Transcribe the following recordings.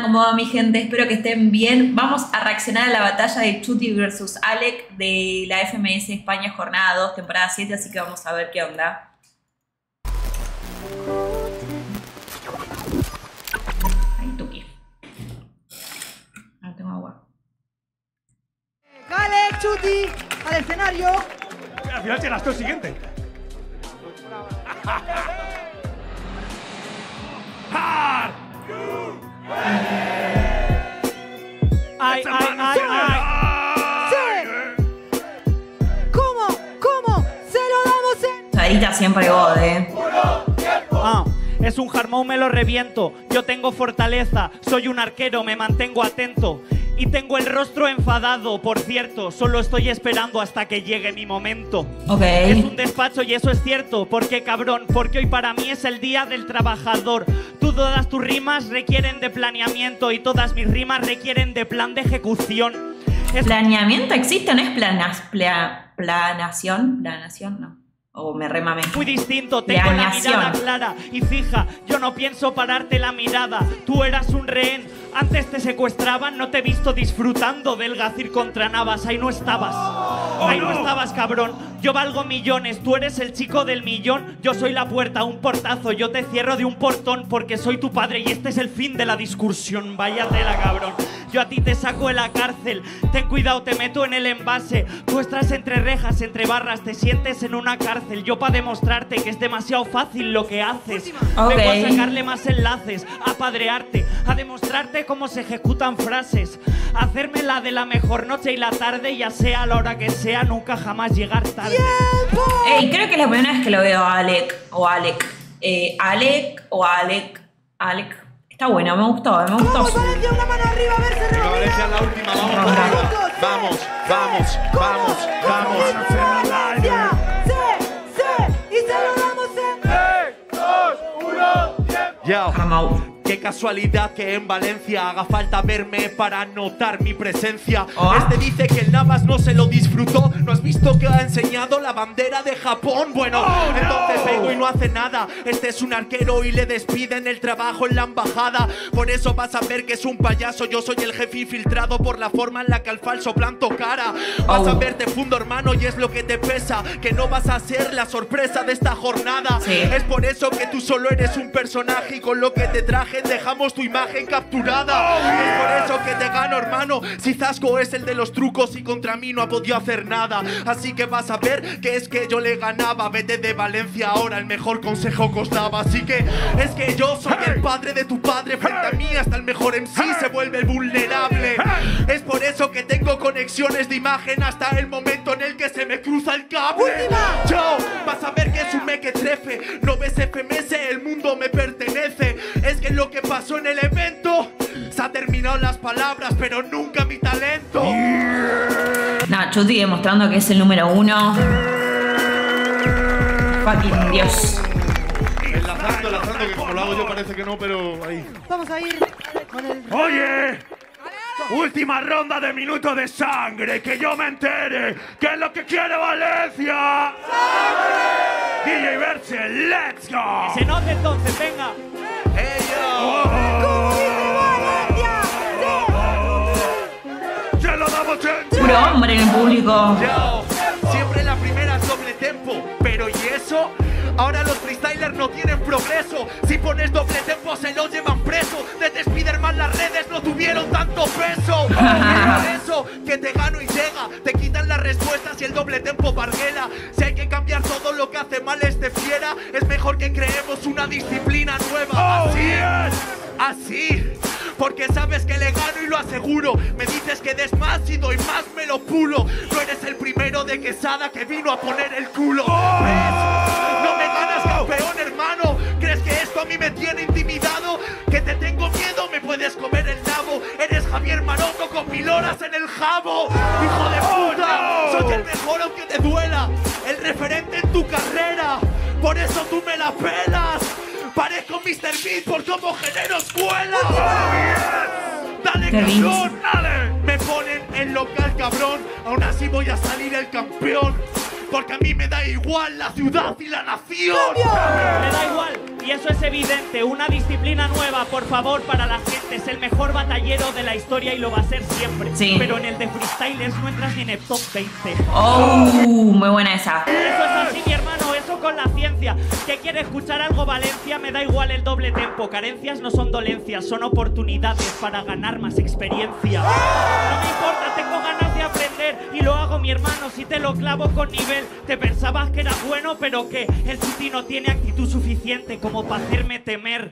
andan? ¿Cómo va mi gente? Espero que estén bien. Vamos a reaccionar a la batalla de Chuti versus Alec de la FMS España Jornada 2, temporada 7, así que vamos a ver qué onda. Ay, Tuki. No tengo agua. Alec, Chuti, al escenario. Al final llegas tú el siguiente. ¡Hard! Sarita siempre God, eh. Ah, es un jarmón, me lo reviento. Yo tengo fortaleza, soy un arquero, me mantengo atento. Y tengo el rostro enfadado, por cierto. Solo estoy esperando hasta que llegue mi momento. Es un despacho y eso es cierto. ¿Por qué, cabrón? Porque hoy para mí es el día del trabajador. Tú, todas tus rimas requieren de planeamiento y todas mis rimas requieren de plan de ejecución. Es ¿Planeamiento existe no es planas, planación? ¿Planación? No. O me remamé. muy distinto, tengo la mirada clara y fija, yo no pienso pararte la mirada, tú eras un rehén, antes te secuestraban, no te he visto disfrutando del gacir contra Navas, ahí no estabas, ahí no. estabas cabrón, yo valgo millones, tú eres el chico del millón, yo soy la puerta, un portazo, yo te cierro de un portón porque soy tu padre y este es el fin de la discursión, vaya tela cabrón. Yo a ti te saco de la cárcel, ten cuidado, te meto en el envase. Tú estás entre rejas, entre barras, te sientes en una cárcel. Yo para demostrarte que es demasiado fácil lo que haces. Vengo a sacarle más enlaces, a padrearte, a demostrarte cómo se ejecutan frases. Hacerme la de la mejor noche y la tarde, ya sea a la hora que sea, nunca jamás llegar tarde. Ey, creo que es la primera vez que lo veo a Alec o Alec. Eh, Alec o Alec. Alec. Está bueno, me gustó, me gustó. Vamos, Valencia, una mano arriba, a ver si. Valencia, la última, vamos Ronda. arriba. Vamos, vamos, vamos, vamos. Valencia, sí, sí, y se lo damos en... Ya. Armau. Qué casualidad que en Valencia haga falta verme para notar mi presencia. Oh. Este dice que el Navas no se lo disfrutó. ¿No has visto que ha enseñado la bandera de Japón? Bueno, entonces vengo y no hace nada. Este es un arquero y le despiden el trabajo en la embajada. Por eso vas a ver que es un payaso. Yo soy el jefe infiltrado por la forma en la que al falso planto cara. Vas a Oh. ver, te fundo hermano y es lo que te pesa. Que no vas a ser la sorpresa de esta jornada. Sí. Es por eso que tú solo eres un personaje y con lo que te traje dejamos tu imagen capturada. Es por eso que te gano, hermano. Si Zasco es el de los trucos y contra mí no ha podido hacer nada. Así que vas a ver que es que yo le ganaba. Vete de Valencia ahora, el mejor consejo que os daba. Así que es que yo soy el padre de tu padre. Frente a mí hasta el mejor MC se vuelve vulnerable. Es por eso que tengo conexiones de imagen hasta el momento en el que se me cruza el cable. Chao, vas a ver que es un mequetrefe. No ves FMS, el mundo me las palabras, pero nunca mi talento. Nah, Chuti demostrando que es el número uno. Fucking Dios. Enlazando, enlazando, que como lo hago yo parece que no, pero ahí. Vamos a ir con el... Oye, última ronda de minuto de sangre, que yo me entere qué es lo que quiere Valencia. DJ Verse, let's go. Se note entonces, venga. Puro hombre en el público. Yo, siempre la primera es doble tempo, pero ¿y eso? Ahora los freestylers no tienen progreso. Si pones doble tempo se lo llevan preso. Desde Spiderman las redes no tuvieron tanto peso. Es por eso que te gano y llega. Te quitan las respuestas y el doble tempo parguela. Si hay que cambiar todo lo que hace mal este fiera, es mejor que creemos una disciplina nueva. Oh, Así, yes. así. Porque sabes que le gano y lo aseguro. Me dices que des más y doy más, pulo. No eres el primero de quesada que vino a poner el culo. ¿Ves? No me ganas, campeón, hermano. ¿Crees que esto a mí me tiene intimidado? Que te tengo miedo, me puedes comer el nabo. Eres Javier Maroto con mil horas en el jabo. Hijo de puta, soy el mejor aunque te duela. El referente en tu carrera. Por eso tú me la pelas. Parezco Mr. Beat por cómo genero escuela. Dale, Qué bien. cabrón, local, cabrón. Aún así voy a salir el campeón. Porque a mí me da igual la ciudad y la nación. Me da igual, Y eso es evidente, una disciplina nueva, por favor, para la gente. Es el mejor batallero de la historia y lo va a ser siempre. Sí. Pero en el de freestylers no entras ni en el top 20. Oh, muy buena esa. Eso es así, la ciencia. ¿Qué quiere escuchar algo Valencia? Me da igual el doble tempo. Carencias no son dolencias, son oportunidades para ganar más experiencia. No me importa, tengo ganas de aprender y lo hago, mi hermano. Si te lo clavo con nivel, te pensabas que era bueno, pero que el chuti no tiene actitud suficiente como para hacerme temer.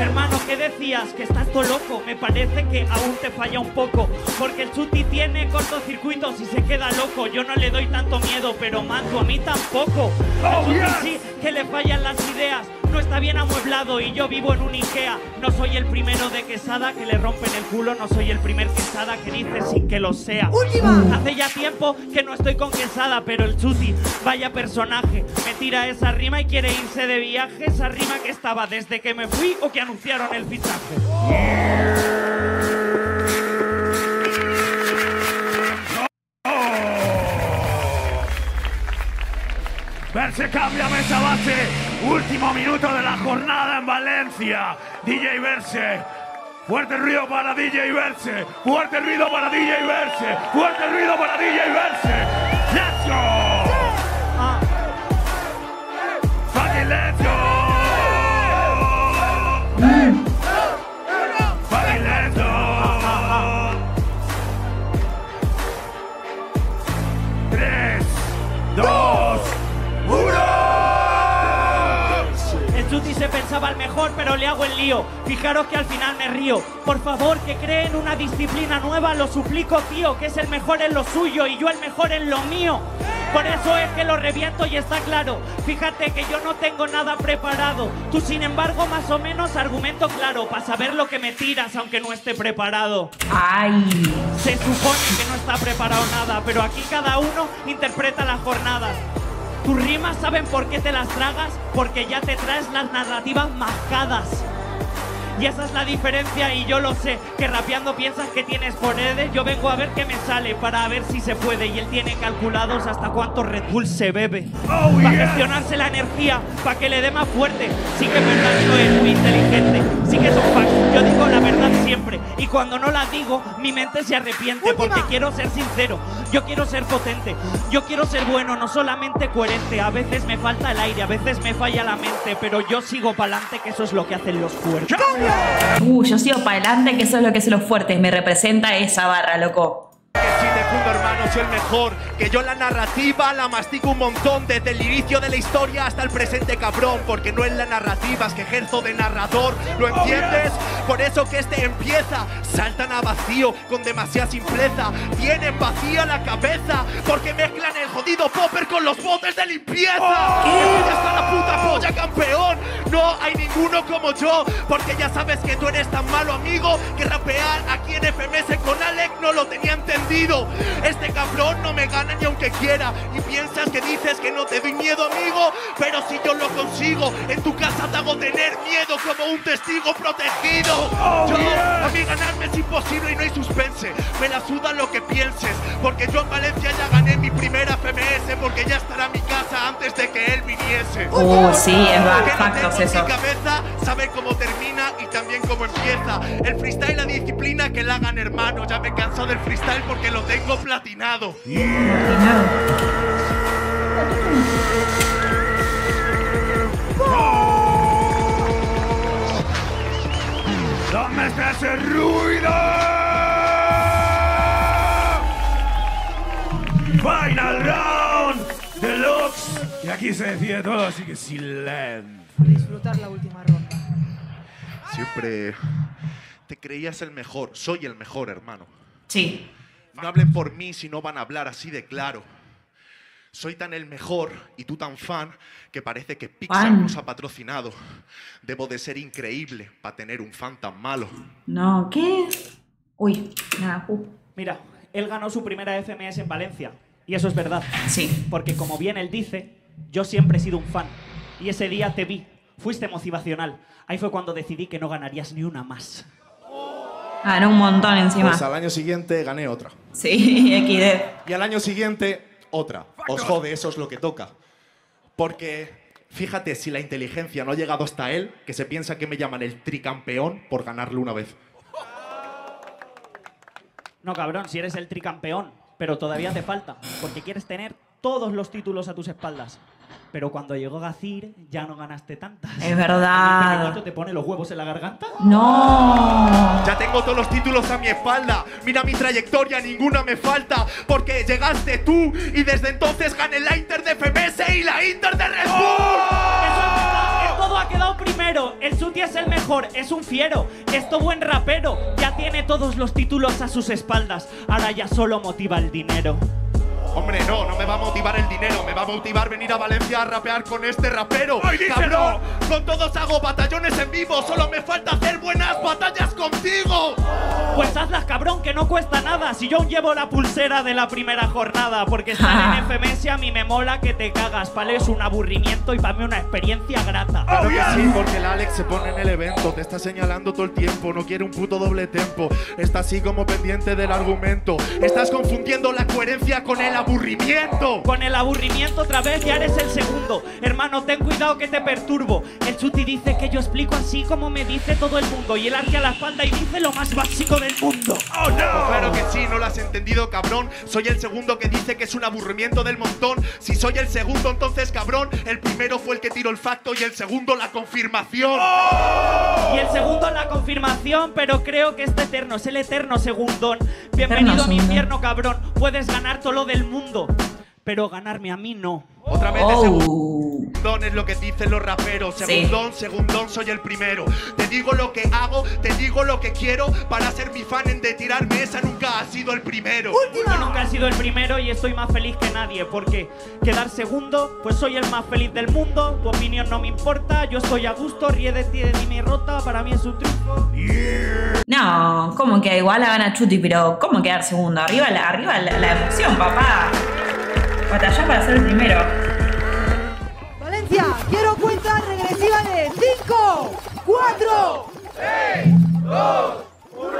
Hermano, ¿qué decías? Que estás todo loco. Me parece que aún te falla un poco. Porque el chuti tiene cortocircuitos y se queda loco. Yo no le doy tanto miedo, pero mato a mí tampoco. Oh, yes. sí que le fallan las ideas. No está bien amueblado y yo vivo en un Ikea. No soy el primero de quesada que le rompen el culo. No soy el primer quesada que dice sin que lo sea. ¡Última! Hace ya tiempo que no estoy con quesada, pero el chuti, vaya personaje, me tira esa rima y quiere irse de viaje. Esa rima que estaba desde que me fui o que anunciaron el fichaje. Verse, cámbiame esa base. Último minuto de la jornada en Valencia. DJ Verse. Fuerte ruido para DJ Verse. Fuerte ruido para DJ Verse. Fuerte ruido para DJ Verse. Hago el lío. Fijaros que al final me río. Por favor, que creen una disciplina nueva, lo suplico, tío, que es el mejor en lo suyo y yo el mejor en lo mío. Por eso es que lo reviento y está claro. Fíjate que yo no tengo nada preparado. Tú, sin embargo, más o menos argumento claro para saber lo que me tiras, aunque no esté preparado. Ay. Se supone que no está preparado nada, pero aquí cada uno interpreta las jornadas. Tus rimas saben por qué te las tragas, porque ya te traes las narrativas mascadas. Y esa es la diferencia y yo lo sé, que rapeando piensas que tienes poderes, yo vengo a ver qué me sale para ver si se puede y él tiene calculados hasta cuánto Red Bull se bebe. Oh, para yeah. gestionarse la energía, para que le dé más fuerte. Sí que es verdad no es muy inteligente, sí que son facts, yo digo la verdad siempre y cuando no la digo, mi mente se arrepiente porque quiero ser sincero, yo quiero ser potente, yo quiero ser bueno, no solamente coherente, a veces me falta el aire, a veces me falla la mente, pero yo sigo para adelante que eso es lo que hacen los fuertes. Uh, yo sigo para adelante, que eso es lo que hacen los fuertes. Me representa esa barra, loco. Fundo, hermano, soy el mejor. Que yo la narrativa la mastico un montón. Desde el inicio de la historia hasta el presente, cabrón. Porque no es la narrativa, es que ejerzo de narrador. ¿Lo entiendes? Por eso que este empieza. Saltan a vacío con demasiada simpleza. Tienen vacía la cabeza. Porque mezclan el jodido popper con los botes de limpieza. ¡Ya está la puta polla, campeón! No hay ninguno como yo. Porque ya sabes que tú eres tan malo, amigo. Que rapear aquí en FMS con Alec no lo tenía entendido. Este cabrón no me gana ni aunque quiera. Y piensas que dices que no te doy miedo, amigo. Pero si yo lo consigo, en tu casa te hago tener miedo como un testigo protegido. yo, a mí ganarme es imposible y no hay suspense. Me la suda lo que pienses. Porque yo en Valencia ya gané mi primera FMS. Porque ya estará en mi casa antes de que él viniese. Uh, sí, es factos eso. mi cabeza sabe cómo termina y también cómo empieza. El freestyle, la disciplina que la hagan hermano. Ya me he cansado del freestyle porque lo tengo platinado. ¿Dónde está ese ruido? Final round deluxe. Y aquí se decide todo, así que silencio. Disfrutar la última ronda. Siempre te creías el mejor. Soy el mejor, hermano. Sí. No hablen por mí si no van a hablar así de claro. Soy tan el mejor y tú tan fan que parece que Pixar Fan. nos ha patrocinado. Debo de ser increíble para tener un fan tan malo. No, ¿qué? Uy, nada. uh, Mira, él ganó su primera FMS en Valencia. Y eso es verdad. Sí. Porque como bien él dice, yo siempre he sido un fan. Y ese día te vi. Fuiste emocional. Ahí fue cuando decidí que no ganarías ni una más. Ganó un montón encima. Pues al año siguiente gané otra. Sí, XD. Y al año siguiente, otra. Os jode, eso es lo que toca. Porque Fíjate si la inteligencia no ha llegado hasta él, que se piensa que me llaman el tricampeón por ganarle una vez. No, cabrón, si eres el tricampeón, pero todavía te falta, porque quieres tener todos los títulos a tus espaldas. Pero cuando llegó Gacir, ya no ganaste tantas. Es ¿El verdad. te pone los huevos en la garganta? No. Ya tengo todos los títulos a mi espalda. Mira mi trayectoria, ninguna me falta. Porque llegaste tú y desde entonces gané la Inter de FMS y la Inter de Red Bull. Eso es verdad, que todo ha quedado primero. El Suti es el mejor, es un fiero, es todo buen rapero. Ya tiene todos los títulos a sus espaldas. Ahora ya solo motiva el dinero. Hombre, no, no me va a motivar el dinero, me va a motivar venir a Valencia a rapear con este rapero. ¡Ay! ¡Cabrón! Con todos hago batallones en vivo, solo me falta hacer buenas batallas contigo. Pues hazlas, cabrón, que no cuesta nada. Si yo aún llevo la pulsera de la primera jornada, porque estar en FMS a mí me mola que te cagas, ¿vale? Es un aburrimiento y para mí una experiencia grata. Claro que sí, porque el Alex se pone en el evento, te está señalando todo el tiempo, no quiere un puto doble tempo, está así como pendiente del argumento, estás confundiendo la coherencia con el aburrimiento. Con el aburrimiento otra vez ya eres el segundo. Hermano, ten cuidado que te perturbo. El Chuti dice que yo explico así como me dice todo el mundo. Y él arquea la espalda y dice lo más básico del mundo. ¡Oh, no! Claro que sí, no lo has entendido, cabrón. Soy el segundo que dice que es un aburrimiento del montón. Si soy el segundo, entonces, cabrón, el primero fue el que tiró el facto y el segundo la confirmación. Y el segundo la confirmación, pero creo que este eterno es el eterno segundón. Bienvenido Eterno a mi infierno, cabrón. Puedes ganar todo lo del mundo, pero ganarme a mí no. Otra vez de segundo. Oh. Segundón es lo que dicen los raperos. Sí. Segundón, segundón, soy el primero. Te digo lo que hago, te digo lo que quiero. Para ser mi fan en de tirarme esa nunca ha sido el primero. Yo nunca he sido el primero y estoy más feliz que nadie, porque quedar segundo, pues soy el más feliz del mundo. Tu opinión no me importa, yo estoy a gusto, ríe de ti de mi rota, para mí es un triunfo. No, como que igual la gana Chuti, pero ¿cómo quedar segundo? Arriba la, arriba la, la emoción, papá. Batalla para ser el primero. 5, 4, 3, 2, 1.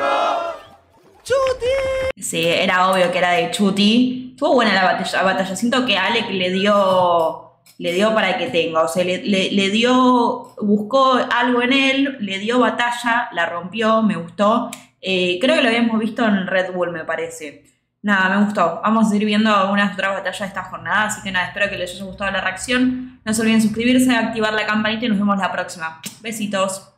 ¡Chuti! Sí, era obvio que era de Chuti. Estuvo buena la batalla. batalla. Siento que Alec le dio. Le dio para que tenga. O sea, le, le- le dio. Buscó algo en él, le dio batalla, la rompió, me gustó. Eh, creo que lo habíamos visto en Red Bull, me parece. Nada, me gustó. Vamos a ir viendo algunas otras batallas de esta jornada. Así que nada, espero que les haya gustado la reacción. No se olviden suscribirse, activar la campanita y nos vemos la próxima. Besitos.